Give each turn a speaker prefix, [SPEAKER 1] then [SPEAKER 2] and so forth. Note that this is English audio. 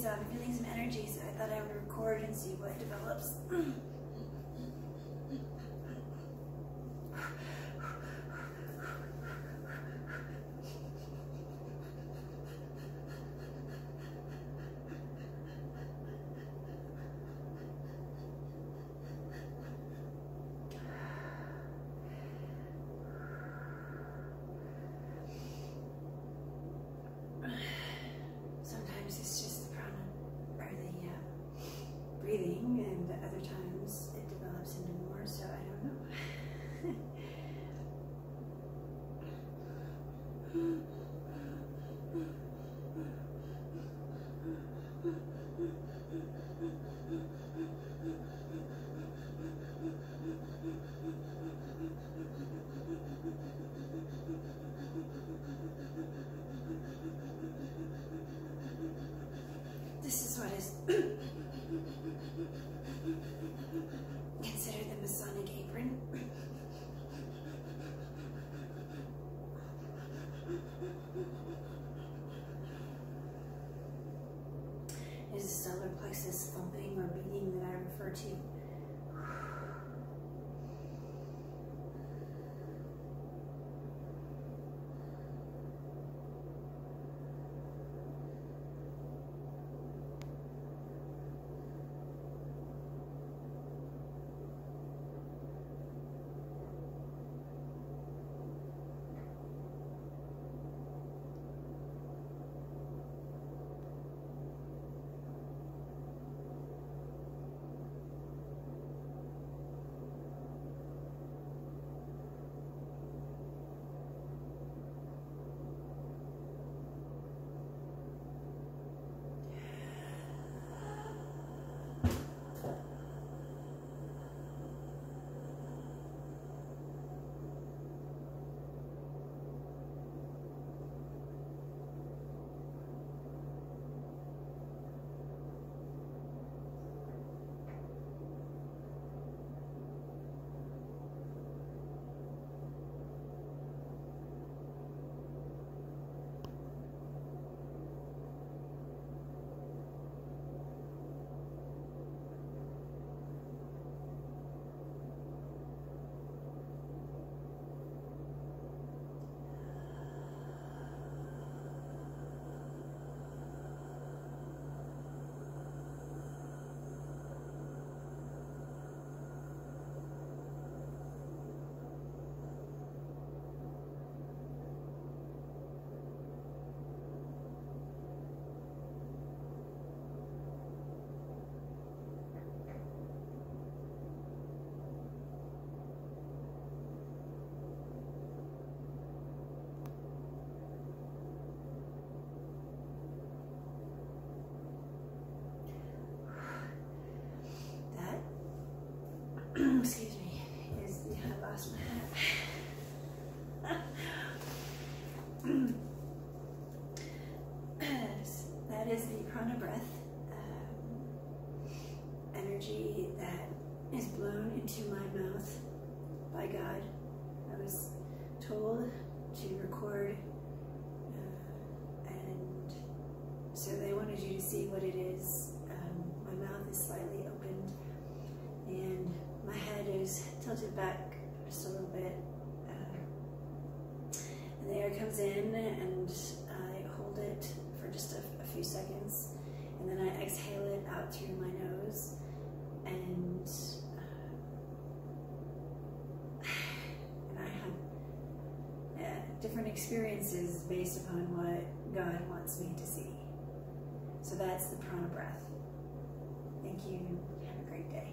[SPEAKER 1] so I'm feeling some energy, so I thought I would record and see what develops. Sometimes it's just the prana or the uh, other times it develops into more, so I don't know. This is what is Is a solar plexus thumping or beating that I refer to. Excuse me, is, I lost my hat. that is the prana breath um, energy that is blown into my mouth by God. I was told to record, uh, and so they wanted you to see what it is. Um, my mouth is slightly opened, and my head is tilted back just a little bit. Uh, and the air comes in, and I hold it for just a, a few seconds, and then I exhale it out through my nose, and I have different experiences based upon what God wants me to see. So that's the prana breath. Thank you. Have a great day.